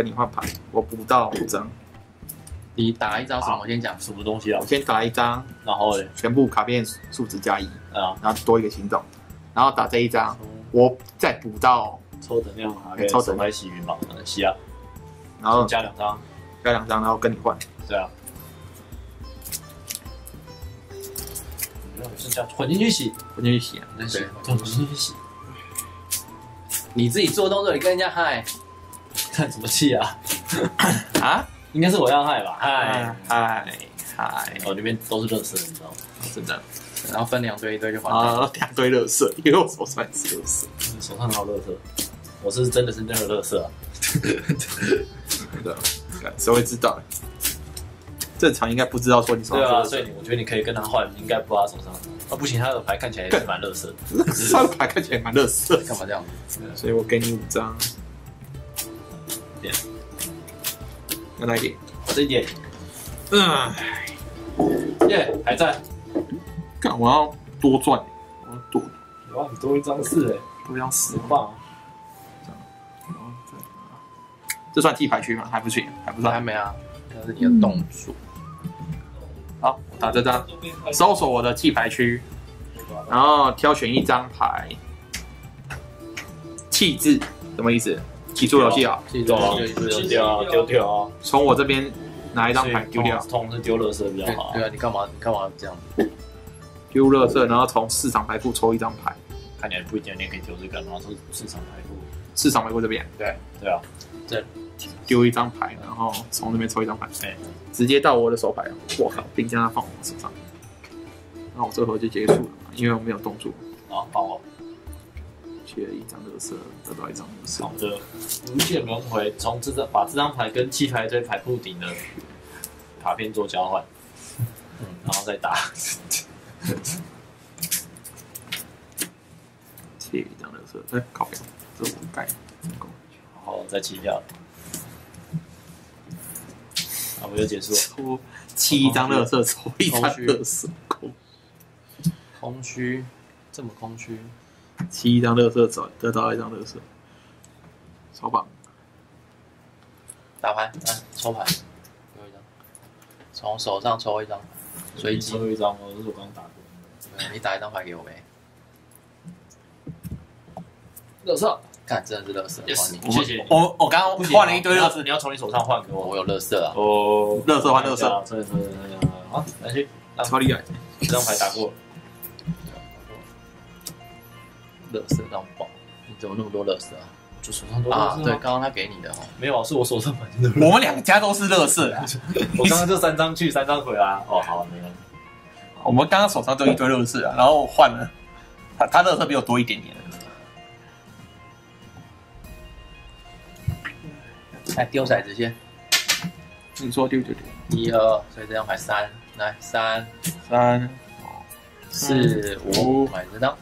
跟你换牌，我补到五张，你打一张什么？我先讲。什么东西啊。我？先打一张，然后嘞，全部卡片数值加一，啊，然后多一个行动，然后打这一张，我再补到，抽等量卡片，抽等手牌洗云嘛，嗯，洗啊，然后加两张，加两张，然后跟你换。对啊。剩下混进去洗，混进去洗对，混进去洗，你自己做动作，你跟人家嗨，看什么气啊？啊，应该是我要害吧？嗨害，嗨嗨，我这边都是热色，你知道吗？真的然后分两堆一堆就还他。啊，两堆乐色，因为我手上也是乐色，手上好热色，我是真的是那个热色啊。对的，干谁会知道？正常应该不知道说你手对啊，上是乐所以你我觉得你可以跟他换，你应该不知道他手上。啊，不行，他的牌看起来也是蛮热色的。他的牌看起来蛮乐色，干嘛这样？所以我给你五张，再来一点，这一点，嗯，耶，还在。干我要多赚，我要多。哇，你多一张四哎，多一张十很棒啊。这算 T 牌区吗？还不行，还不算。还没啊，那是你的动作。好，我打这张，搜索我的 T 牌区，然后挑选一张牌，弃置什么意思？起诉游戏啊，记对啊，就弃掉啊，丢掉啊，从我这边拿一张牌丢掉，通是丢乐色比较好啊。对对啊，你干嘛你干嘛这样？丢垃圾，然后从市场牌库抽一张牌，看起来不一定，你也可以丢这个，然后从市场牌布。市场牌库这边。对对啊，丢一张牌，然后从那边抽一张牌，哎，直接到我的手牌了。我靠，并将它放我手上，那我这回就结束了，因为我没有动作，好，帮我。缺一张乐色，得到一张乐色好。的，无限轮回，从这张把这张牌跟弃牌堆牌铺顶的卡片做交换，嗯，然后再打。切一张乐色，哎，靠边，这我盖成功。然后再弃掉，那我就结束了。抽七一张乐色，抽一张乐色，空空虚，这么空虚，七一张乐色走，得到一张乐色，超棒！打牌，来抽牌，有一张，从手上抽一张，随机，抽一张哦，这是我刚刚打过。的你打一张牌给我呗。乐色，看，真的是乐色。谢谢你。我我刚刚换了一堆乐色，你要从你手上换给我。我有乐色啊，哦，乐色换垃圾，对对对对，好，来去，超厉害！这张牌打过，乐色到爆，你怎么那么多乐色啊？就手上都啊，对，对，刚刚他给你的哦，没有，是我手上买的。我们两家都是垃圾啊！我刚刚就三张去，三张回来。哦，好，没问题。我们刚刚手上都一堆垃圾啊，然后换了，他他乐色比我多一点点。来丢骰子先，你说丢就丢，一二，所以这张牌三，来三三四五，五买这张，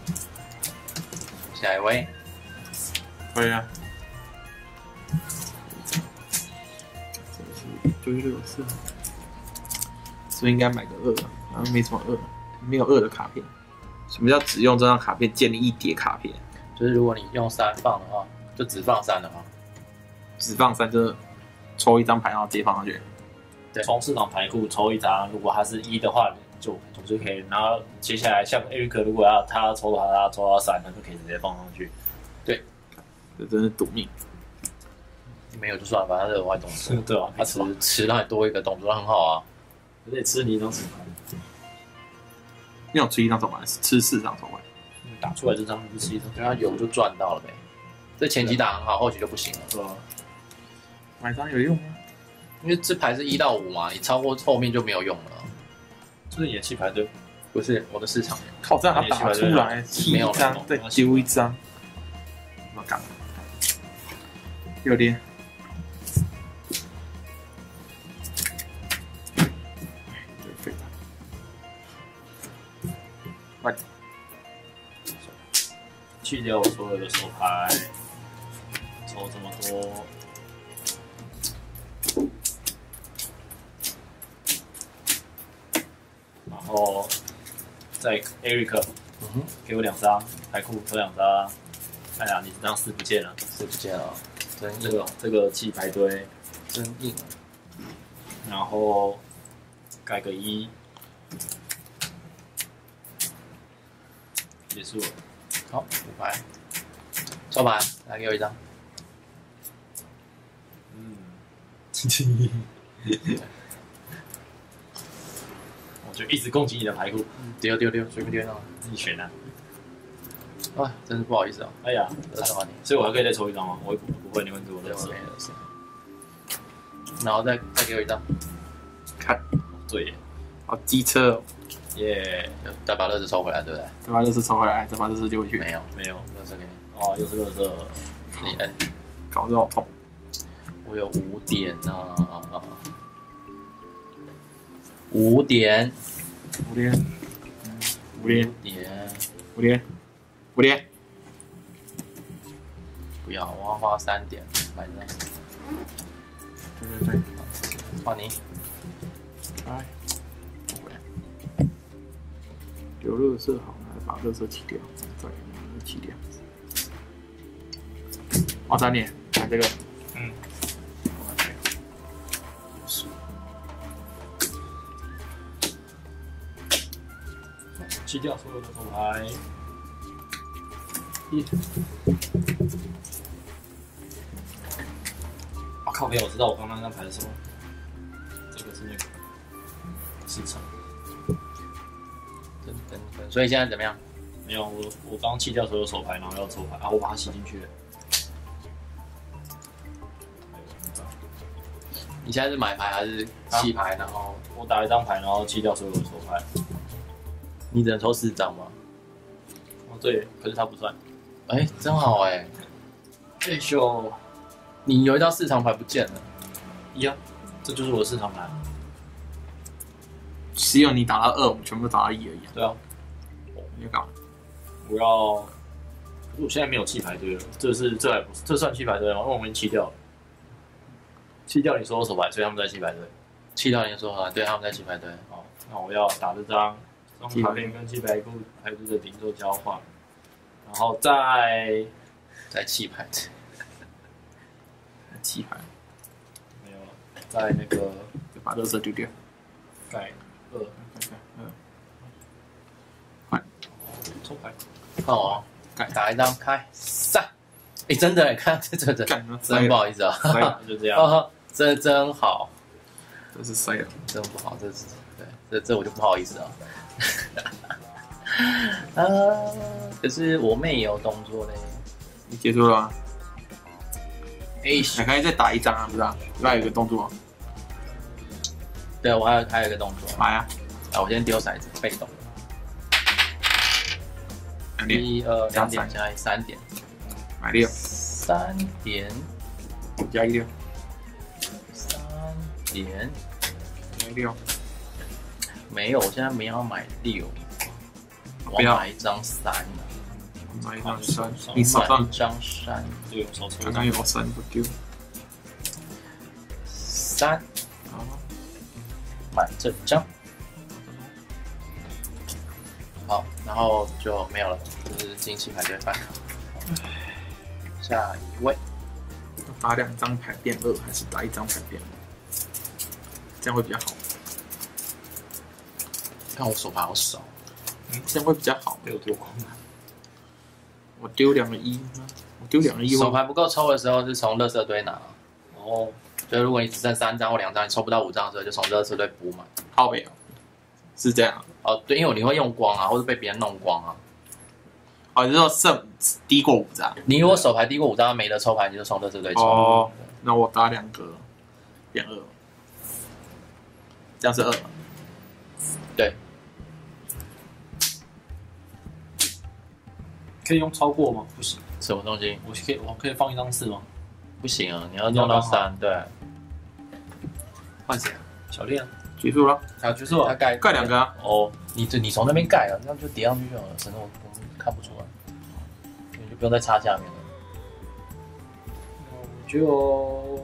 下一位，可以啊。这是一堆垃圾，是不是应该买个二啊？好像没什么二，没有二的卡片。什么叫只用这张卡片建立一叠卡片？就是如果你用三放的话，就只放三的话，只放三，就是抽一张牌，然后直接放上去。对从市场牌库抽一张，如果它是一的话，就总是可以。然后接下来像 Eric 如果要他要抽的话，他抽到三，他就可以直接放上去。对这真是赌命。没有就算了，反正是额外动作，对啊，他吃吃让你多一个动作很好啊，而且吃你一张纸牌，那种吃一张手牌，吃四张手牌。打出来这张就吃一张，对啊，有就赚到了呗。这前期打很好，后期就不行了，对吧？买张有用吗？因为这牌是一到五嘛，你超过后面就没有用了。这是你的弃牌对，不是我的市场，靠，这样他打出来，踢没有了一张，再丢一张，我干嘛？有点。废了快点去掉我所有的手牌，抽这么多。后在 Eric 嗯哼，给我两张牌库，抽两张，哎呀，你这张四不见了，四不见了，真这个硬哦，这个弃牌堆，真硬哦。然后盖个一，结束了。好，五牌，抽牌，来给我一张。嗯，我就一直攻击你的牌库，丢丢丢，随便丢上。自己选啊。啊，真是不好意思啊，哎呀。所以我还可以再抽一张吗？我不不会，你们给我对，的是我没有事。然后再再给我一张，看，对耶，好机车哦，耶，再把乐子抽回来，对不对？再把乐子抽回来，再把乐子丢回去，没有，没有乐子给你，哦，又是乐色，你哎。搞得好痛。我有五点啊，五点，五点，五连，点，五点，五点，不要，我要花三点。买这张，对对对，换你。哎，回来，留热色好，来把热色去掉，再把乐色弃掉。花三点，看这个，嗯，弃掉所有的手牌。一，我靠！没有，我知道我刚刚那张牌是什么。这个是那个市场，等等等，所以现在怎么样？没有我我刚弃掉所有手牌，然后要抽牌啊，我把它洗进去了。你现在是买牌还是弃牌？然后我打一张牌，然后弃掉所有的手牌。你只能抽四张吗？哦，对，可是他不算。哎，真好哎！哎咻，你有一张市场牌不见了，一样，这就是我的市场牌。只有你打到二，我们全部都打到一而已啊。对啊，你要干嘛？我要，可是我现在没有弃牌堆了，这是这还不是这算弃牌堆吗？因为我们弃掉了，弃掉你说我手牌，所以他们在弃牌堆。弃掉你说好，对，他们在弃牌对。哦，那我要打这张，这张卡片跟弃牌库牌库的顶做交换，然后再再弃牌，弃牌，没有了，再那个 就把乐色丢掉。盖二。嗯，抽牌，看我哦。干打一张开。三。哎，真的，看这这这，真不好意思啊，就这样。哦，这真好，这是塞了。真不好，这是对，这这我就不好意思啊。啊，可是我妹也有动作嘞。你结束了？吗？哎，你可以再打一张啊，不是啊？另外有一个动作，对我还有还有一个动作，来啊，啊，我先丢骰子，被动。一二两点加加三点，买六，三点。加一六，三点。加一六，没有，我现在没有买六，我要。买一张三，买一张三，你手上买一张三。刚刚有三。不丢，三，好，买这张。好，然后就没有了，就是惊奇牌对翻卡。下一位，打两张牌变二，还是打一张牌变二？这样会比较好，看我手牌好少，这样会比较好。被我丢光了。我丢两个一，我丢两个一，手牌不够抽的时候是从垃圾堆拿，哦，所以如果你只剩三张或两张，你抽不到五张的时候，就从垃圾堆补满。靠没有，是这样。哦，对，因为你会用光啊，或者被别人弄光啊。哦，你是说剩低过五张？你如果手牌低过五张没得抽牌，你就从垃圾堆抽。哦，那我打两个变二，这样是二。可以用超过吗？不行，什么东西？我可以我可以放一张四吗？不行啊，你要弄到三，对。换谁？小练啊，结束了，啊，结束了。他盖盖两个啊。哦，你这你从那边盖啊，这样就叠上去就好了，省得我我们看不出来，你就不用再插下面了。我就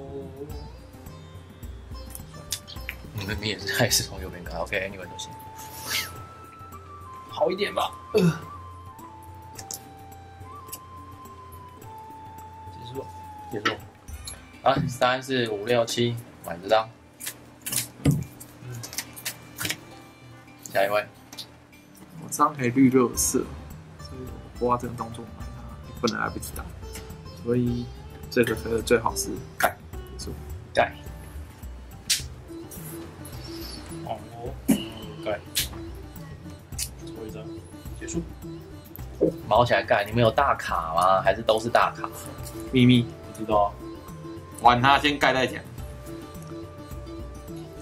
你们你也是，他也是从右边盖，OK，anyway、都行。好一点吧。啊，三四五六七，买这张。下一位，我这张可以绿热色，所以我花这个动作买它，不能来不及打，所以这个可最好是盖结束。盖。哦，盖，抽一张，结束。毛起来盖，你们有大卡吗？还是都是大卡？秘密，不知道啊。玩它先盖再讲。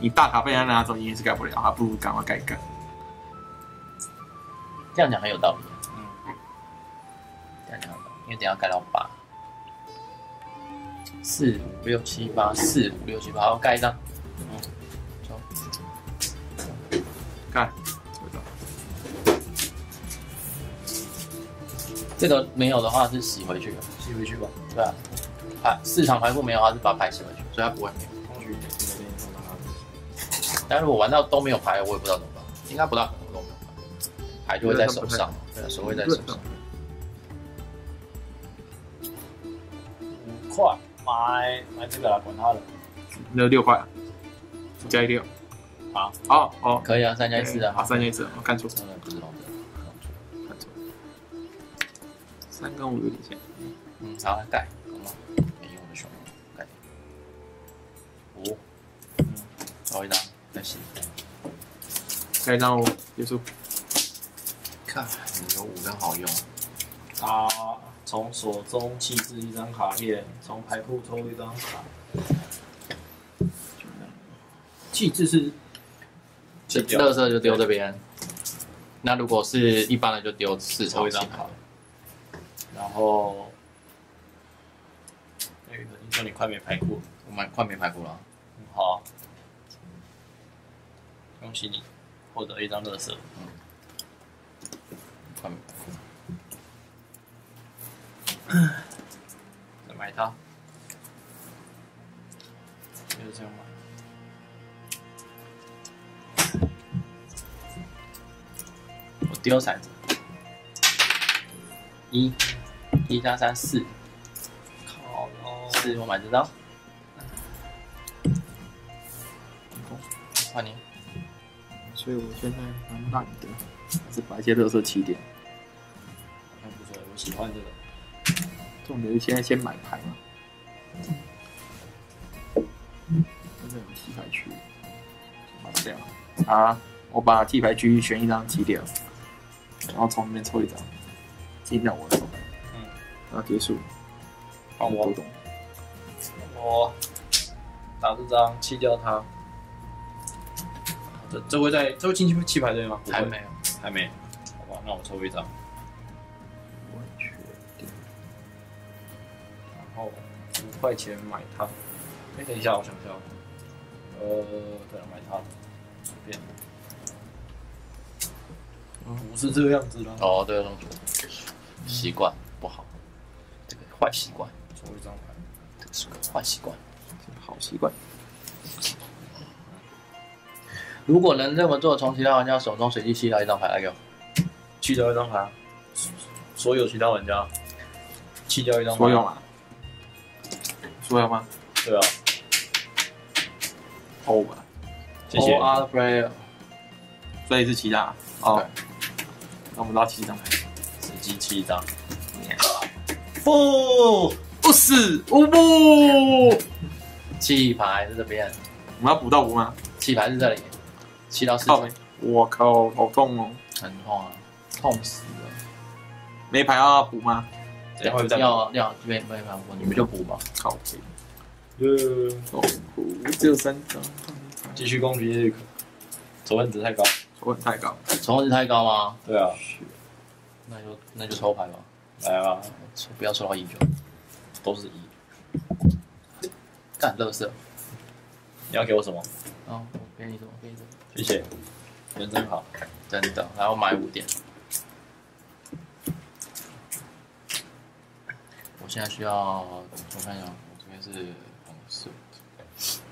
你大卡被他拿走，你也是盖不了，还不如赶快盖一盖。这样讲很有道理。嗯，这样讲因为等下盖到八，四五六七八，四五六七八，好盖一张。嗯，走。盖，这个没有的话是洗回去的，吸回去吧。对啊。牌市场牌库没有，它是把牌洗回去，所以他不会没有。但如果玩到都没有牌，我也不知道怎么办，应该不大可能都没有牌，牌就会在手上，对，手会在手上。五块，买买这个啦，管它的。那六块，加一六。好，哦哦，可以啊，三加一四啊，好，三加一四，我看错，真的不是龙的，看错。三跟五有点像。嗯，好，来一张，再洗。盖一张哦，结束。看，你有五张好用。他从手中弃置一张卡片，从牌库抽一张卡。弃置是这垃圾就丢这边。那如果是一般的，就丢四抽一张卡。然后，那个听说你快没牌库，我买快没牌库了。嗯，好啊，恭喜你获得一张乐色。嗯。再买它，就是这样买。我丢骰子，一，一加三四，靠喽！四我买这张，所以我现在蛮懒的，还是把一些乐色起点。那不错，我喜欢这个。重点是现在先买牌嘛。真的有弃牌区，把它掉。啊，我把弃牌区选一张弃掉，然后从里面抽一张，进到我的手。嗯，然后结束。换我。我打这张弃掉它。这这会在这会进去弃牌对吗？还没有，还没。好吧，那我抽一张。我确定。然后五块钱买它。哎，等一下，我想一下。呃，对了，买它。随便。不是这个样子的。哦，对，龙主，习惯不好，这个坏习惯，抽一张牌，这个是个坏习惯，好习惯。如果能这么做，从其他玩家手中随机弃掉一张牌来给我。弃掉一张牌，所有其他玩家弃掉一张牌。所有吗？所有吗？对啊。欧吧。谢谢。All other player，所以是其他。哦。那我们拉七张牌。随机弃一张。不，不死，五不。弃牌在这边，我们要补到五吗？弃牌是这里，弃到四张，我靠，好痛哦！很痛啊，痛死了。没牌要补吗？等一下会再要要没没牌补，你们就补吧。靠背，呃，痛苦，只有三张，继续攻击这个，仇恨值太高。仇恨太高。仇恨值太高吗？对啊，那就那就抽牌吧，来啊，抽不要抽到一就都是一。干乐色。你要给我什么？哦，我给你什么？谢谢，人真好。真的，然后买五点。我现在需要，我看一下，我这边是红色，所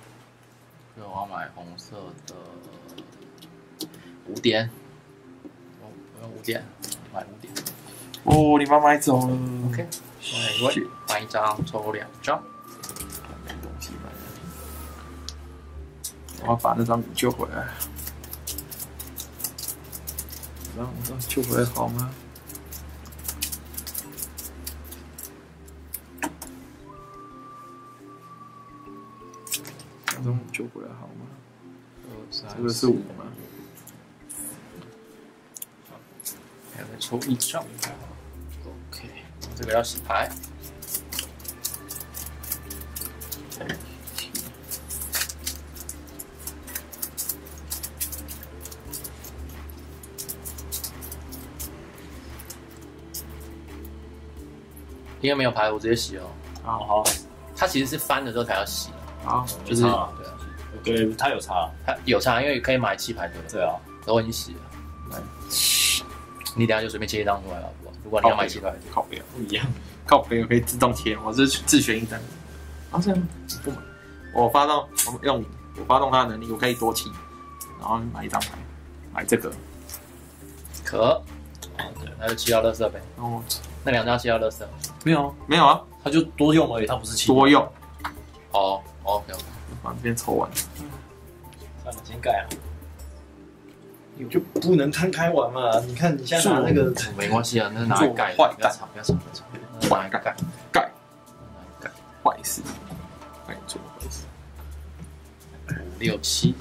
以我要买红色的五点，我我用五点买五点，哦，你妈买走了。OK，买一位买一张抽两张，没东西买。我要把那张救回来。让我让救回来好吗？让我救回来好吗？这个是五吗？还要再抽一张。OK，这个要洗牌。因为没有牌，我直接洗哦。啊好，它其实是翻的时候才要洗，啊，就是对啊，对，他有差，它有差，因为可以买气牌对对啊，都已经洗了。来你等下就随便切一张出来好不好？如果你要买气牌，靠背，不一样。靠背我可以自动切，我是自选一张。啊，这样不买，我发动，我用我发动它的能力，我可以多气，然后买一张牌，买这个，可，对，那就七号乐色呗。哦那两张七号乐色。没有没有啊，他就多用而已，他不是气多用，哦，OK OK。把这边抽完。算了，先盖啊。你就不能摊开玩嘛？你看你现在拿那个，没关系啊，那是拿来盖不要吵，不要吵，不要吵。拿来盖，盖拿来盖。坏事，快点做坏事。五六七。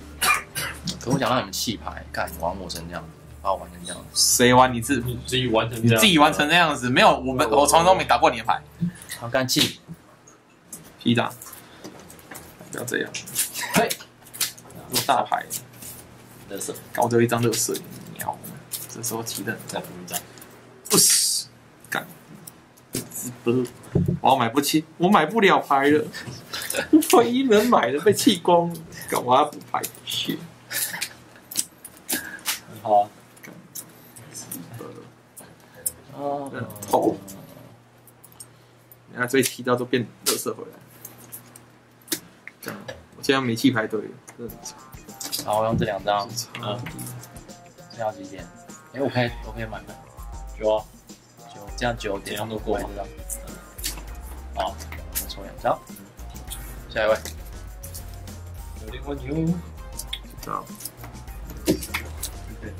可我想让你们弃牌，干玩我成这样子，把我玩成这样子。谁玩你自你自己完成这样，你自己玩成那样子？没有，我们我从来都没打过你的牌。好，干弃。批打，不要这样，嘿，做大牌，乐色，搞丢一张乐色，鸟。这时候气的再补一张。不是，干，直播，我买不起，我买不了牌了，唯一能买的被弃光了，干我要补牌去。好啊，哦嗯头你看，所以踢到都变乐色回来。这样，我现在煤气排队了，真的很好，我用这两张，嗯这样几点？哎，我可以，我可以买吗？九啊，九，这样九点，这样都过了这张。好，再抽两张。下一位，有灵魂牛。这样。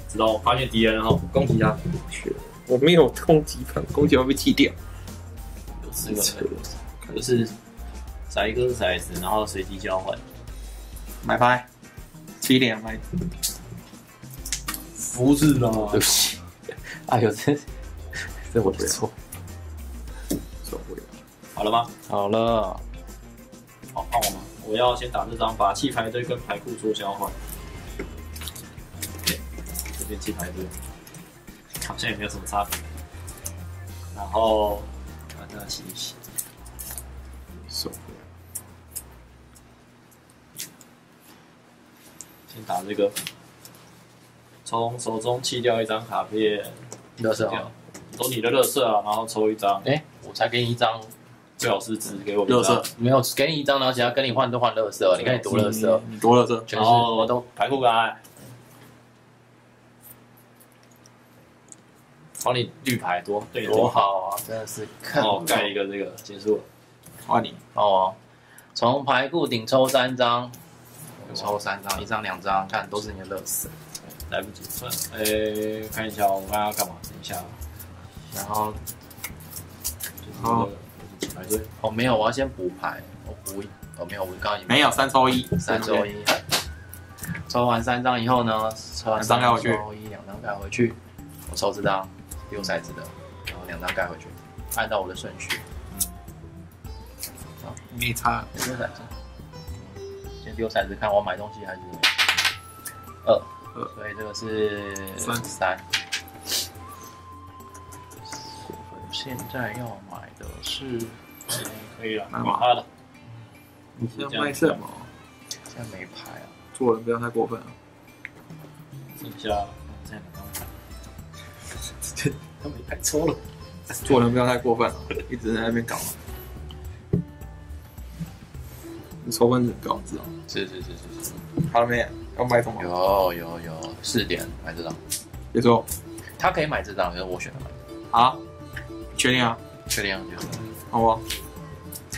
知道我发现敌人哈，攻击他，去，我没有攻击盘，攻击会被弃掉。有四个人，就是骰一个骰子，然后随机交换。买牌，七点买。不是啦，对不起，哎呦，这这我的错。受不了。好了吗？好了，好，换我吗？我要先打这张，把弃牌堆跟牌库做交换。这边弃牌队好像也没有什么差别。然后把它洗一洗，受不了。先打这个，从手中弃掉一张卡片，乐色弃掉，都你的乐色啊，然后抽一张，哎，我才给你一张，最好是只给我一乐色，没有给你一张，然后其他跟你换都换乐色，你看你多乐色，你多乐色。全是然后我都牌库开，帮你绿牌多，对多好啊，真的是看我，盖一个这个结束。了。换你，哦，从牌库顶抽三张，抽三张，一张两张，看都是你的乐色。来不及算，诶、看一下我刚刚要干嘛？等一下，然后就是好这个排队，哦没有，我要先补牌，我补一哦没有，我刚刚已经没有三抽一，三抽一。抽完三张以后呢，抽完三两张盖回去。抽一，两张盖回去。我抽这张丢骰子的，然后两张盖回去，按照我的顺序。没差。丢骰子，先丢骰子看我买东西还是二二所以这个是三三。现在要买的是，可以了，买好他的，你现在卖什么？现在没牌啊。做人不要太过分啊！剩下再拿张牌，他没牌抽了，做人不要太过分了！一直在那边搞啊。你抽分很高，知道吗？是是是是是，好了没？要买什么？有有有四点买这张，别说他可以买这张，可是我选的买。啊，确定啊？确定啊？确定啊好不好？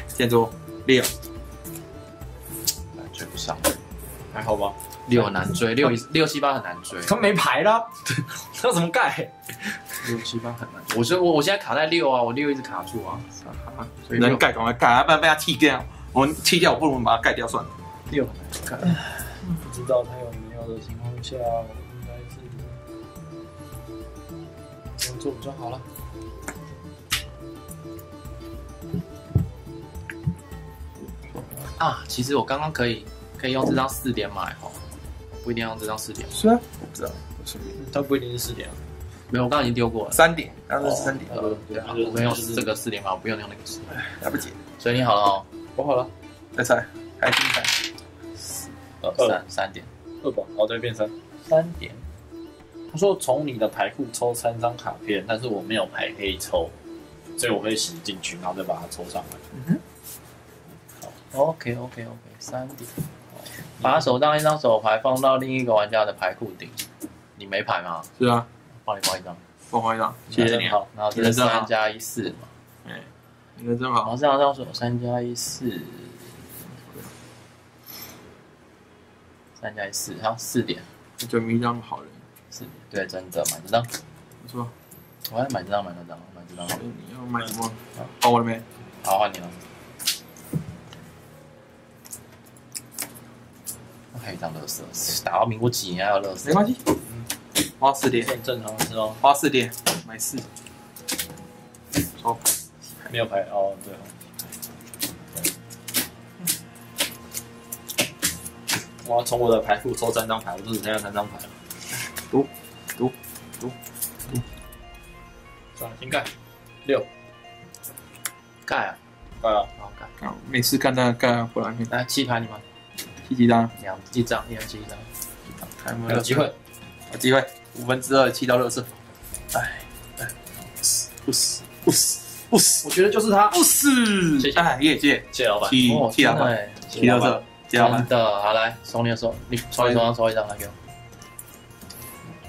建筑六，哎追不上，还好吧？六很难追，六六七八很难追，他没牌啦，他怎么盖？六七八很难。我说我我现在卡在六啊，我六一直卡住啊，所以能盖赶快盖，要不然被他踢掉。我们踢掉，我不如把它盖掉算了。六很难盖。不知道他有没有的情况下，我应该是这样做比较好了。啊，其实我刚刚可以可以用这张四点买哦，不一定要用这张四点。是啊，我不知道，我顺便他不一定是四点啊，没有，我刚刚已经丢过了。三点，刚刚是三点，呃，对啊，就我没有就是这个四点码，我不用用那个四。来不及，所以你好了哦，我好了，再猜，还精彩。呃，二三三点，二吧，哦对，变三三点。他说从你的牌库抽三张卡片，但是我没有牌可以抽，所以我会洗进去，然后再把它抽上来。嗯哼。好 OK OK OK，三点。把手上一张手牌放到另一个玩家的牌库顶，你没牌吗？是啊，帮你放一张，放换一张，谢谢你啊。好，然后这是三加一四嘛，哎，你人真然好。后这张张手三加一四，三加一四，然后四点，我觉得迷张好人，四点，对，真的买这张，不错。我还买这张，买这张，买这张，你要买什么？好我了没？好换你了。还有一张乐色，打到民国几年还有乐色？没关系，花四点，很正常是哦，花四点，买四。抽，没有牌哦，对哦。我要从我的牌库抽三张牌，我就只剩下三张牌了。读，读，读，算了，先盖六，盖啊，盖啊。好盖。啊，每次看那干不然面来七牌你们七几张？两一张，一人七张。看有没还有机会，有机会，五分之二七到乐色。哎，哎，不死，不死，不死不死，我觉得就是他。不死谢谢哎，业界谢谢老板。七哦，七老板，真的耶七乐色，七老板真。的，好来，从你的手，你抽一张，抽一张来给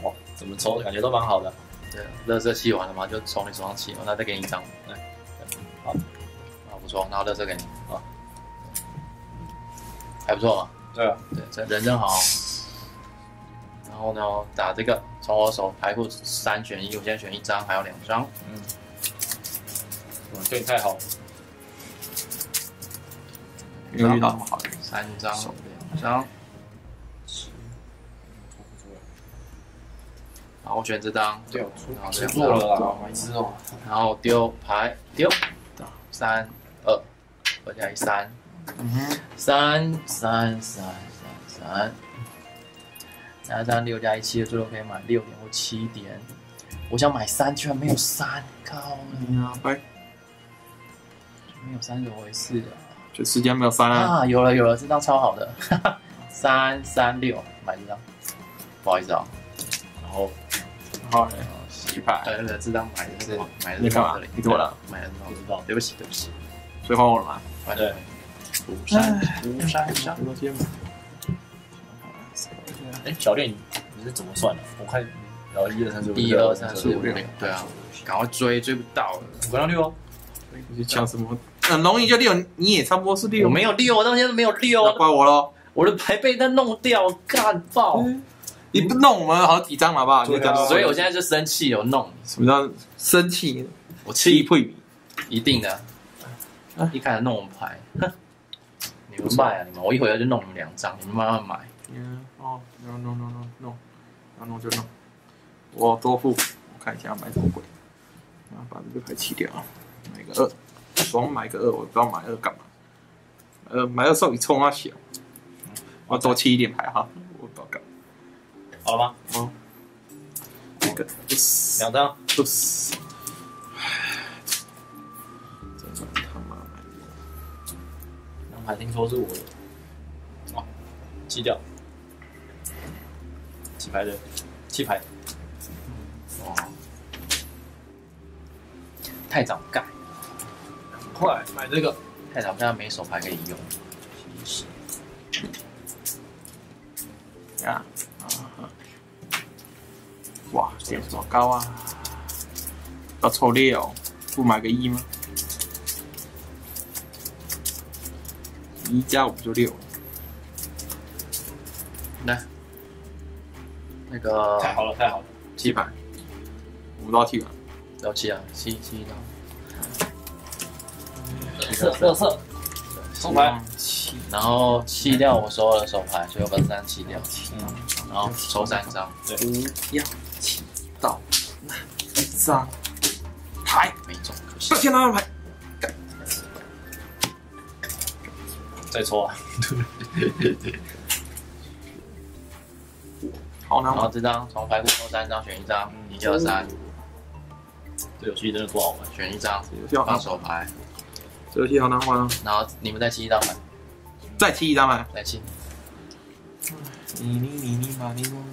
我。哇，怎么抽感觉都蛮好的。对，乐色吸完了嘛，就从你手上起，那再给你一张。对，好，好不错，然后乐色给你啊，还不错嘛。对啊，对，这人真好。然后呢，打这个，从我手牌库三选一，我现在选一张，还有两张。嗯，哇对你太好了。没有遇到那么好的。三张，两张。好，我选这张，对，然后出两张。然后丢牌丢，三二，二加一三，嗯哼，三三三三三，那张六加一七的，最后可以买六点或七点。我想买三，居然没有三，靠！嗯啊，拜。没有三，怎么回事啊？就时间没有三啊。啊，有了有了，这张超好的，哈哈，三三六，买这张，不好意思啊。然后好嘞，洗牌。对对，这张买的是买的是你干嘛你怎么了？买的是不知道。对不起对不起，所以换我了吗？反对，釜山釜山上。多天吧。哎，小练，你是怎么算的？我看，然后一二三四五，一二三四五六六，对啊，赶快追，追不到了。五到六哦。你去抢什么？很容易就六，你也差不多是六。我没有六，我到现在都没有六那，怪我喽。我的牌被他弄掉，干爆。你不弄我们好几张了好不好？所以我现在就生气，我弄你，什么叫生气？我气，气退。一定的啊。一开始弄我们牌，哼，你们卖啊你们，我一回来就弄你们两张，你们慢慢买。嗯，哦，no no no no no，要弄就弄。我多付，我看一下买什么鬼。然后把这个牌弃掉啊，买个二，爽买个二，我不知道买二干嘛。呃，买二送你冲啊小，我多弃一点牌哈，我不知道干嘛。好了吗？哦，这个两张。不死，真的他妈买的。两牌听说是我的。哦，弃掉。弃牌的，弃牌。哇，太早盖，快买这个。太早盖没手牌可以用。呀，啊，哇，点什么高啊？要抽六，不买个一吗？一加五就六，来，那个太好了，太好了，七百，五到七百，幺七啊，七七张，色色色，送牌，七然后弃掉我所有的手牌，所以我把三弃掉，嗯，然后抽三张，不要七到那一张。牌，没中，可惜。上。天拿牌，再抽啊，然 后好难玩。这张从牌库抽三张，选一张，一二三，这游戏真的不好玩，选一张这游戏好难放手牌，这游戏好难玩啊！然后你们再弃一张牌，再七一张牌，再弃。你你你你嘛你嘛，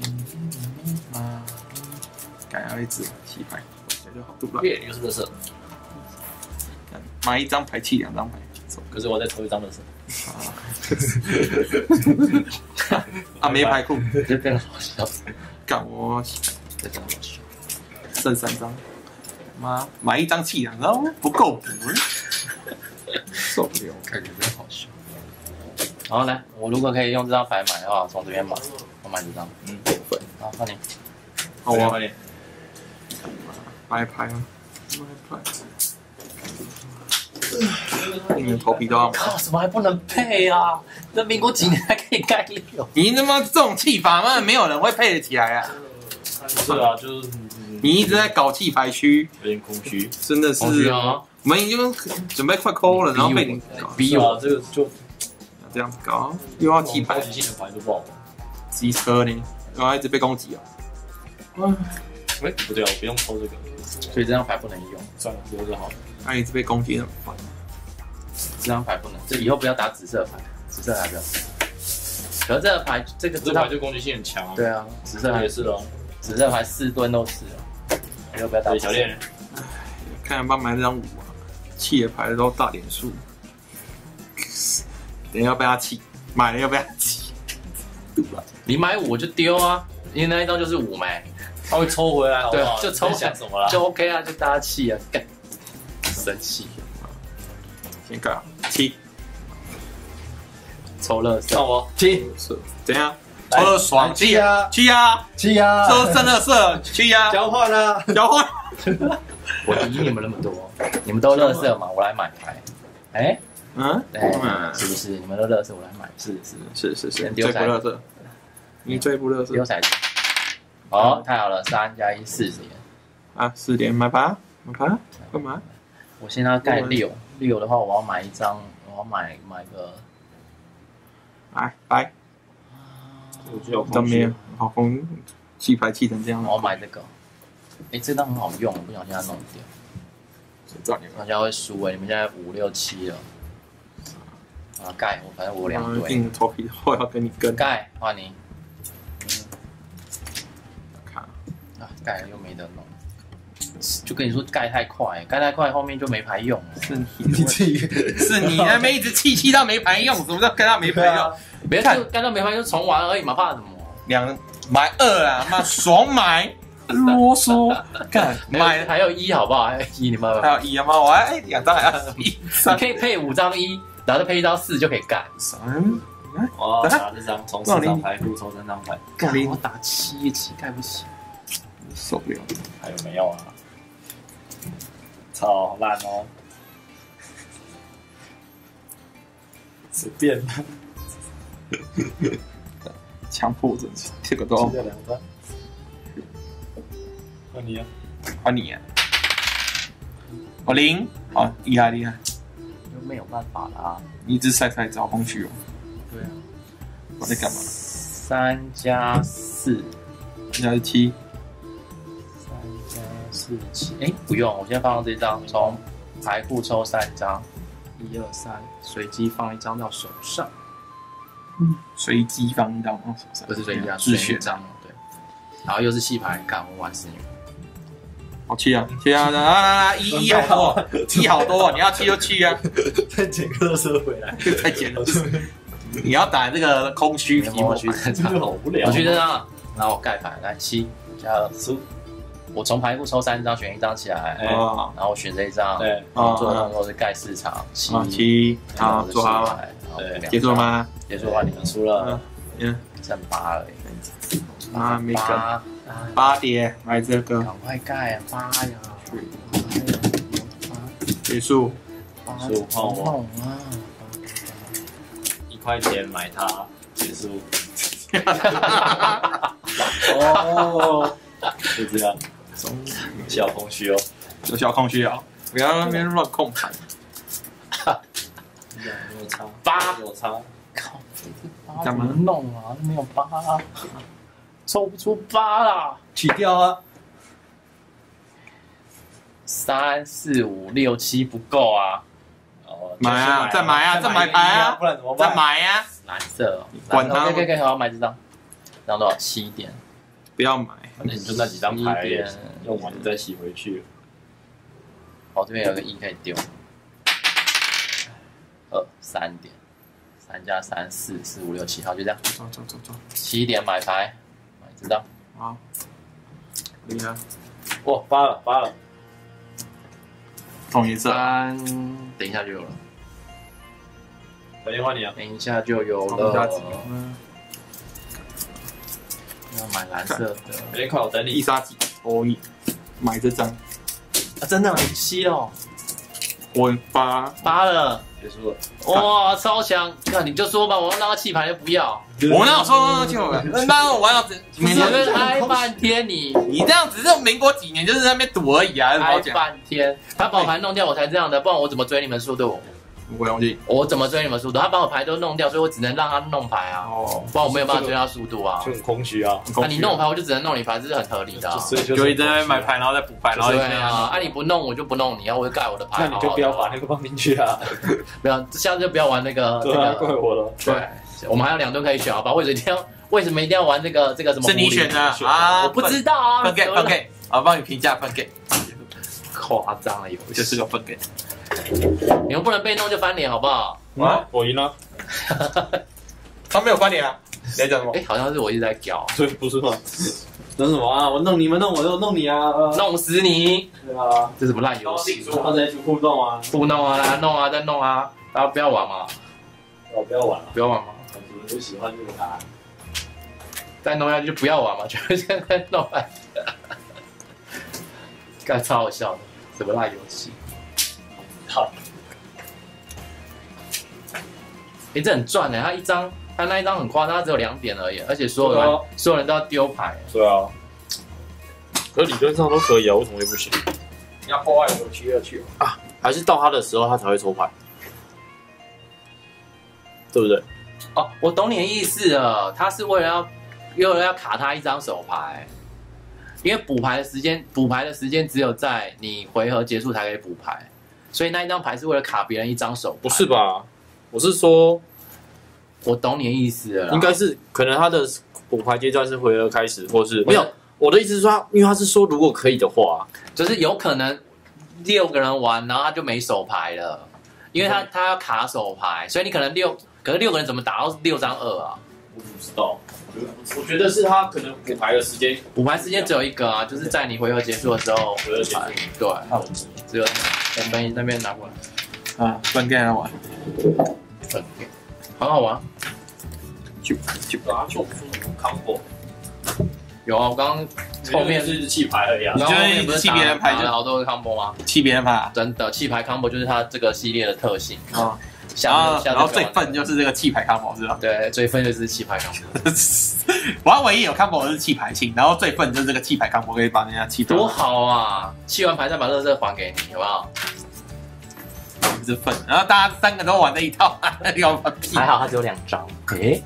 你你你你嘛，改要一只七牌，这就好赌了。耶，又是乐色，买一张牌弃两张牌，走可是我再抽一张乐色，啊 没牌库，这更好笑，干我这更好笑。剩三张，妈买一张气两张不够补，受不了。感觉真好笑。然后来，我如果可以用这张牌买的话，从这边买，我买这张。嗯，好，换你。好啊，快点，买牌啊，买牌。你们头皮都要买。靠，怎么还不能配啊？这民国几年还可以盖六？你他妈这种气法嘛，没有人会配得起来啊！是啊，就是嗯你一直在搞气排区，有点空虚，真的是，啊我们已经准备快抠了，然后被你逼我这个就这样子搞，又要气牌攻击性的牌都不好玩。机车呢，然后一直被攻击啊！哎，不对啊，我不用抽这个，所以这张牌不能用，算了，留着好了。他一直被攻击很烦。这张牌不能，这以后不要打紫色牌，紫色牌不要。可是这个牌，这个这这张牌就攻击性很强啊。对啊，紫色牌也是哦。紫色牌四吨都是了，以后不要打小恋，看要不要买这张五啊？气的牌都大点数，等一下被他气，买了要被他气。你买五我就丢啊，因为那一张就是五枚，他会抽回来，好不对好？就抽。想什么啦？就 OK 啊，就大家气啊，干，生气，先改啊七，抽乐色，看我七是怎样？抽了爽。气啊，去啊！七呀抽真乐色去啊！交换啊！交换。我赢你们那么多，你们都乐色嘛，我来买牌，哎，嗯，对，嗯是不是？你们都乐色，我来买，是是，是。是是，最不乐色，你最不乐色丢骰子，好，太好了，三加一四点，啊！四点买牌啊，买牌啊，干嘛？我现在要盖六，六的话我要买一张，我要买买个来来，我只有当面好风气牌气成这样。我要买这个。哎、这张很好用，我不小心它弄掉，谁知道你好像会输哎、你们现在五六七了，啊盖，我反正我两们？队，硬头皮后要跟你跟。盖换你盖了又没得弄，就跟你说盖太快，盖太快后面就没牌用了。是你你自己 是你那边一直气气到没牌用，什么叫盖到没牌用？别看盖到没牌就重玩而已嘛，怕什么？两买二啊，妈爽买，啰嗦，干 买买还有一好不好？还有一你们还有一啊妈，我还哎两张还要 一你三可以配五张一，然后再配一张四就可以盖。三，我要拿这张，从四张牌库抽三张牌，干我打七七盖不起，受不了。还有没有啊？操，好烂哦！随便，强迫症，这个都七的两张。那你啊？换你啊！我零，好厉害厉害！又没有办法啦。你一直晒晒找工具哦，对啊，我在干嘛？三加四，现在是七，四七。哎，不用，我先放这张，从牌库抽三张，一二三，随机放一张到手上，随机放一张到手上，不是随机啊，是选张，对。然后又是戏牌，看我玩死你们。好气啊气啊！来来来，一一好多，一好多，你要气就气啊！再捡个车回来，太简了，你要打这个空虚皮毛我去这张，好无聊。我去这张，然后我盖牌，来七加二，输，我从牌库抽三张，选一张起来，然后我选这一张，对，哦做的动作是盖市场七啊，七，好，然后是做好了，对结束了？吗？结束的话，你们输了，嗯，剩八而已，啊，没个八，八叠，买这个。赶快盖啊，八呀，结束，八十五号我弄啊，一块钱买它结束。哦，就这样，小空虚哦。有小空虚啊，不要在那边乱控盘。有差，八有差。靠，怎么弄啊？都没有八，啊抽不出八啦。取掉啊！三四五六七不够啊，哦买啊再买啊再买牌啊不然怎么办？再买啊，蓝色哦，管它可以可以可以，好买这张，这张多少？七点，不要买。反正你就那几张牌，用完就再洗回去。哦，这边有个一可以丢，二三点，三加三四四五六七，好就这样，走走走走，七点买牌，买这张，好，厉害，哇，发了发了，同一色，三，等一下就有了，打电话你啊。等一下就有了，，嗯，要买蓝色的，别快，我等你。必杀技，可以买这张，啊，真的你七哦，我八，八了。结束了。哇，超强！那你就说吧，我要让他弃牌就不要。我哪有说就那我玩到你每前面年挨半天，你 你这样只是民国几年就是在那边赌而已啊，挨？半天，把我牌弄掉，我才这样的，不然我怎么追你们速度？我忘记我怎么追你们速度？他把我牌都弄掉，所以我只能让他弄牌啊，哦，不然我没有办法追他速度啊。就很空虚啊。那你弄牌，我就只能弄你牌，这是很合理的啊。所以就一直在那边买牌，然后再补牌，然后对啊，啊你不弄我就不弄你，啊，我就盖我的牌。那你就不要把那个放进去啊。不要，下次就不要玩那个这对啊，怪个。我了。对，我们还有两顿可以选，好吧？为什么一定要为什么一定要玩这个这个什么？是你选的啊，我不知道啊，OK OK，，我帮你评价分给，夸张了有，就是个分给。你们不能被弄就翻脸，好不好？啊，我赢了。他没有翻脸啊，你在讲什么？哎，好像是我一直在屌，对，不是吗？等什么啊？我弄你们弄我就弄你啊！弄死你！对啊，这是不烂游戏，然后在一起互动啊！互动啊，来弄啊，再弄啊，大家不要玩嘛，我不要玩了，不要玩嘛，你们就喜欢这个答案。再弄下去就不要玩嘛，就是现在弄完，该超好笑的，什么烂游戏？好，哎，这很赚呢，他一张，他那一张很夸张，他只有两点而已，而且所有人啊所有人都要丢牌，对啊，可理论上都可以啊，为什么会不行？你要破坏我区乐趣。还是到他的时候他才会抽牌，对不对？哦，我懂你的意思了，他是为了要，为了要卡他一张手牌，因为补牌的时间，补牌的时间只有在你回合结束才可以补牌，所以那一张牌是为了卡别人一张手牌。不是？吧？我是说，我懂你的意思了啦，应该是可能他的补牌阶段是回合开始，或是我没有。我的意思是说他，因为他是说如果可以的话，就是有可能六个人玩，然后他就没手牌了，因为他他要卡手牌，所以你可能六，可是六个人怎么打到六张二啊？我不知道。我觉得是他可能补牌的时间，补牌时间只有一个啊，就是在你回合结束的时候回合结束补牌，对，只有那边那边拿过来。啊，分给他玩，很好玩。就就啊，就 combo，有啊，我刚刚后面是弃牌而已啊你后后面你就是不是打弃别人牌就打了好多个 combo 吗？气别人牌啊。真的，弃牌 combo 就是它这个系列的特性。啊，下然后下然后最笨就是这个气牌 combo 是吧？对最笨就是气牌 combo，我还唯一有 combo 的是气牌清，然后最笨就是这个气牌 combo 可以把人家气多好啊！气完牌再把乐色还给你，好不好？是笨，然后大家三个都玩了一套，要！还好他只有两张。诶，